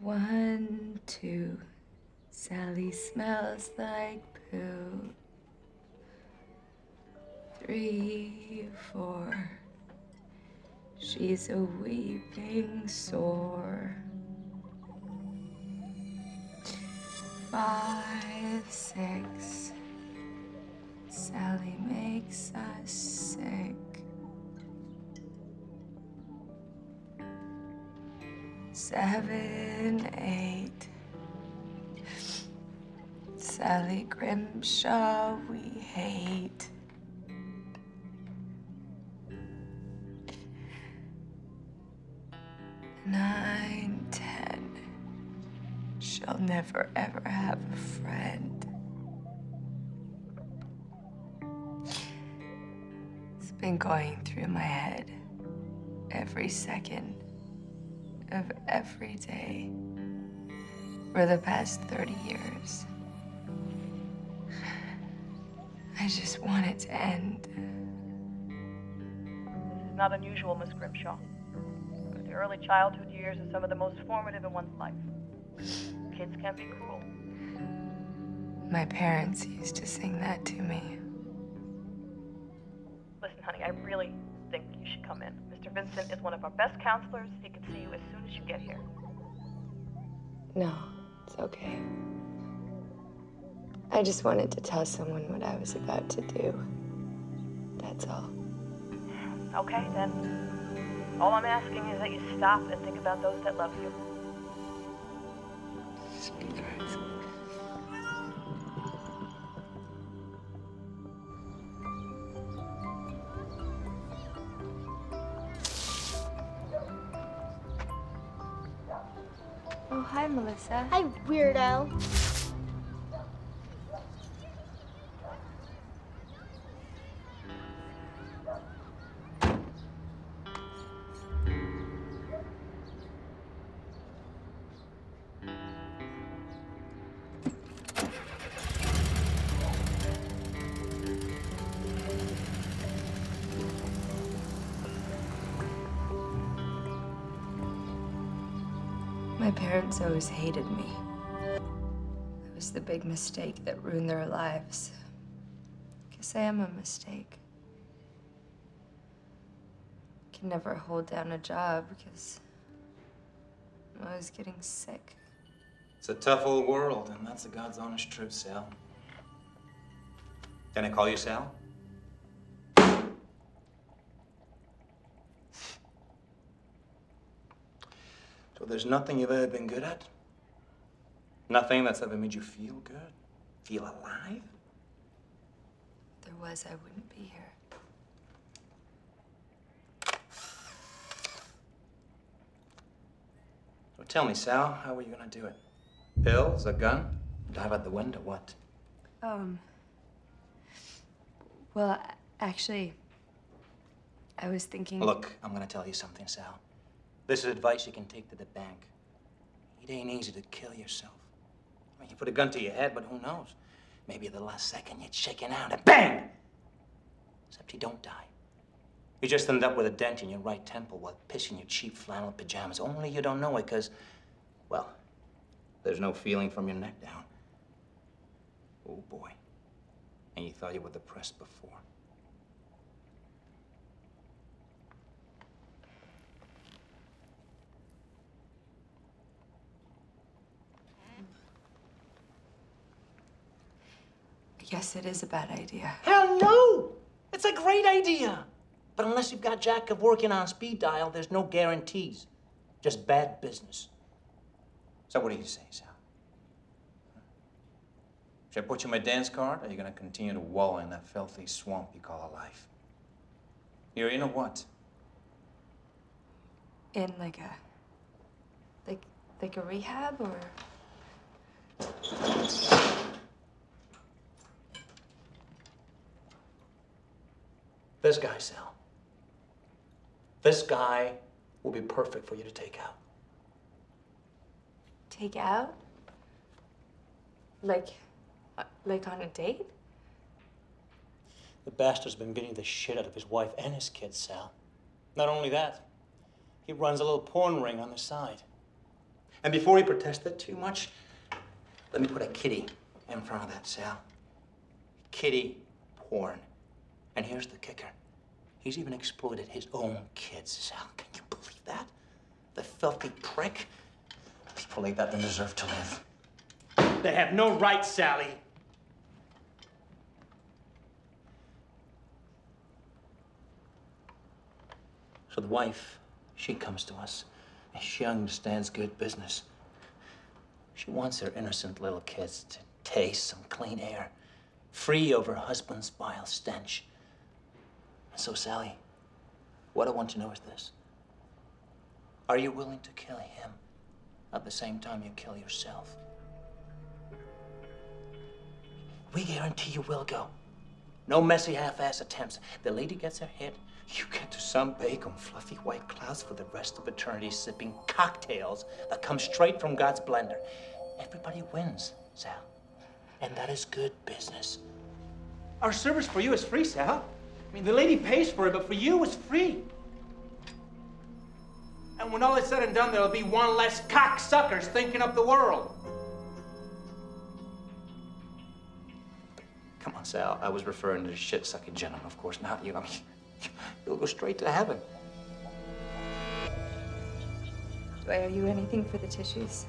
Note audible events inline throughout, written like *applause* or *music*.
One, two. Sally smells like poo. Three, four. She's a weeping sore. Five, six. Sally makes us sick. Seven, eight. Sally Grimshaw, we hate. Nine, ten. She'll never ever have a friend. It's been going through my head every second of every day for the past 30 years. I just want it to end. This is not unusual, Miss Grimshaw. The early childhood years are some of the most formative in one's life. Kids can be cruel. My parents used to sing that to me. Listen, honey, I really think you should come in. Mr. Vincent is one of our best counselors. He can see you as you get here. No, it's okay. I just wanted to tell someone what I was about to do. That's all. Okay, then. All I'm asking is that you stop and think about those that love you. Sweetheart. Oh, hi, Melissa. Hi, weirdo. My parents always hated me. It was the big mistake that ruined their lives. Guess I am a mistake. Can never hold down a job because I'm always getting sick. It's a tough old world, and that's the God's honest truth, Sal. Can I call you Sal? So there's nothing you've ever been good at? Nothing that's ever made you feel good? Feel alive? If there was, I wouldn't be here. So tell me, Sal, how are you gonna do it? Pills, a gun, dive out the window, what? Um. Well, actually, I was thinking. Look, I'm gonna tell you something, Sal. This is advice you can take to the bank. It ain't easy to kill yourself. I mean, you put a gun to your head, but who knows? Maybe at the last second you're shaking out and bang! Except you don't die. You just end up with a dent in your right temple while pissing your cheap flannel pajamas. Only you don't know it, because, well, there's no feeling from your neck down. Oh, boy. And you thought you were depressed before. I guess it is a bad idea. Hell no! It's a great idea. But unless you've got Jack Kevorkian on speed dial, there's no guarantees. Just bad business. So what do you say, Sal? Should I put you in my dance card, or are you gonna continue to wallow in that filthy swamp you call a life? You're in a what? In like a. Like, like a rehab or. This guy, Sal. This guy will be perfect for you to take out. Take out? Like. uh, Like on a date? The bastard's been beating the shit out of his wife and his kids, Sal. Not only that, he runs a little porn ring on the side. And before he protested too much, let me put a kitty in front of that, Sal. Kitty porn. And here's the kicker. He's even exploited his own kids, Sal. Can you believe that? The filthy prick. People like that don't deserve to live. They have no right, Sally. So the wife, she comes to us, and she understands good business. She wants her innocent little kids to taste some clean air, free of her husband's vile stench. So, Sally, what I want to know is this. Are you willing to kill him at the same time you kill yourself? We guarantee you will go. No messy half-ass attempts. The lady gets her hit. You get to sunbake on fluffy white clouds for the rest of eternity, sipping cocktails that come straight from God's blender. Everybody wins, Sal. And that is good business. Our service for you is free, Sal. I mean, the lady pays for it, but for you, it's free. And when all is said and done, there'll be one less cocksuckers thinking up the world. Come on, Sal. I was referring to the shit-sucking gentleman, of course, not you. I mean, *laughs* you'll go straight to heaven. Do I owe you anything for the tissues?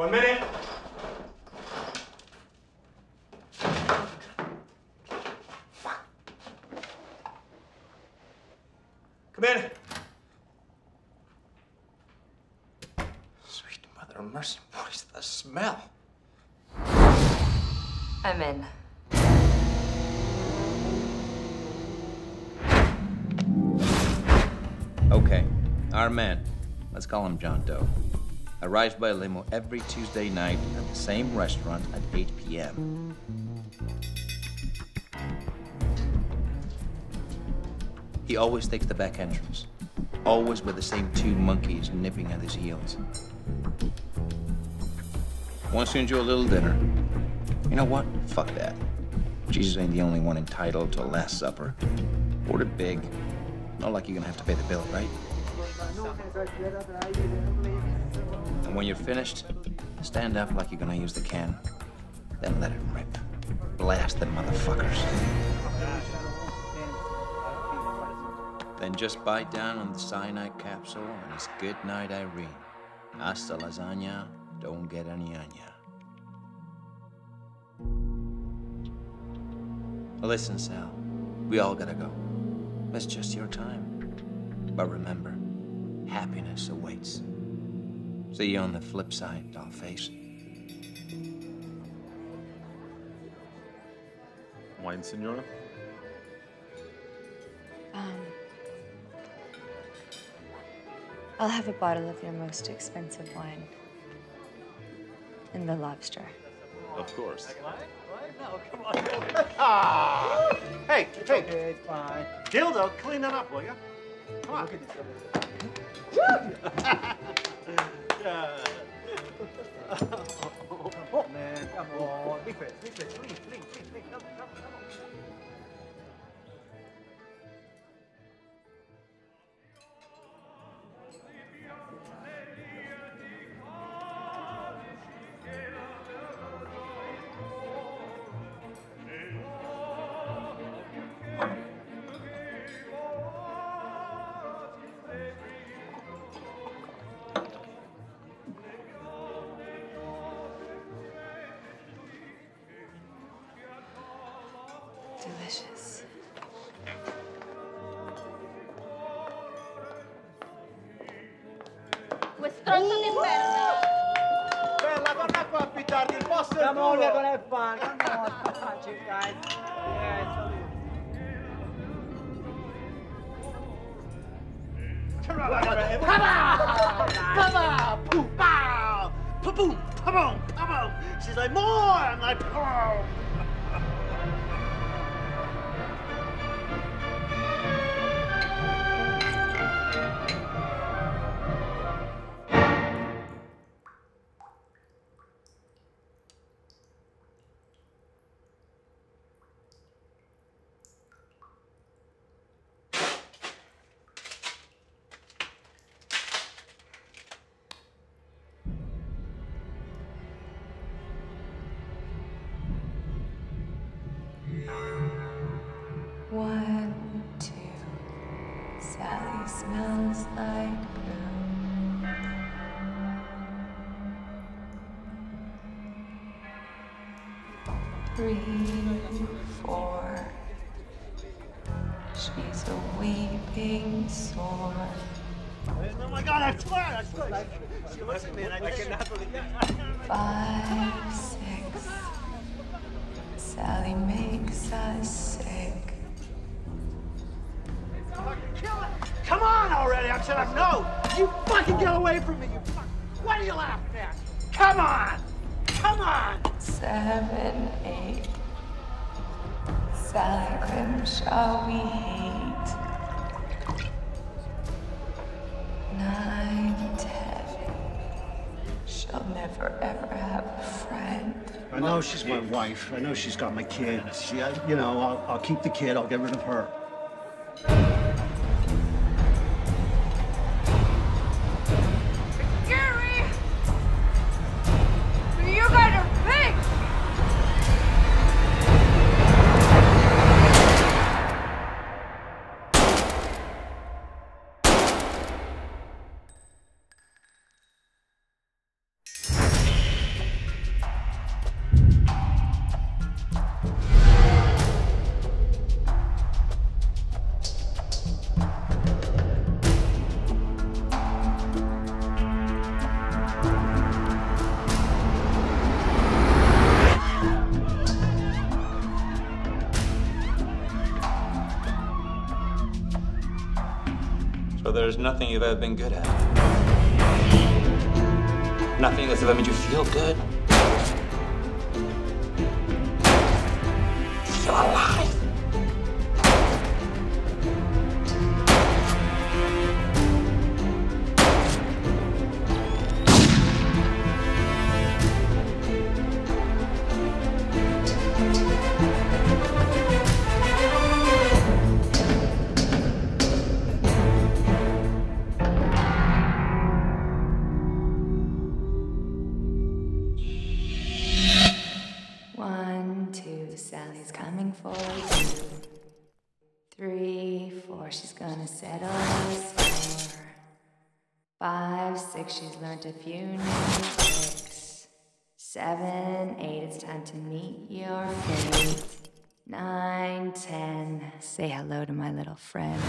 One minute. Fuck. Come in. Sweet mother of mercy, what is the smell? I'm in. Okay, our man, let's call him John Doe, arrives by limo every Tuesday night at the same restaurant at 8 p.m. He always takes the back entrance, always with the same two monkeys nipping at his heels. Wants to enjoy a little dinner. You know what? Fuck that. Jesus ain't the only one entitled to a Last Supper. Order big. Not like you're gonna have to pay the bill, right? And when you're finished, stand up like you're gonna use the can. Then let it rip. Blast them motherfuckers. Then just bite down on the cyanide capsule and it's good night, Irene. Hasta lasagna, don't get any on ya. Listen, Sal, we all gotta go. It's just your time. But remember, happiness awaits. See you on the flip side, dollface. Wine, senora? Um, I'll have a bottle of your most expensive wine. And the lobster. Of course. Hey, hey. Dildo, clean that up, will you? Come on. oh, *laughs* man, come on. Leave it, leave it, leave, leave, leave, leave. Come, come, come on. Tardi, il posto Come on, tuo. we're gonna have fun. Come on, come on, you guys. Yes. Come on, come on, come pow, poo, poo, come on, come on. She's like, more, I'm like, oh. Three, four. She's a weeping sore. Oh my God, I swear, I swear. She looks at me and I cannot believe Five, six. Sally makes us sick. Come on already, I said I no. You fucking get away from me, you fuck. What are you laughing at? Come on, come on. Seven, eight. Grimshaw we hate. Nine, ten. She'll never ever have a friend. I know she's my wife. I know she's got my kids. She, you know, I'll, I'll keep the kid. I'll get rid of her. There's nothing you've ever been good at. Nothing that's ever made you feel good. Three, four, she's gonna settle the score. Five, six, she's learned a few new tricks. Seven, eight, it's time to meet your fate. Nine, ten, say hello to my little friend.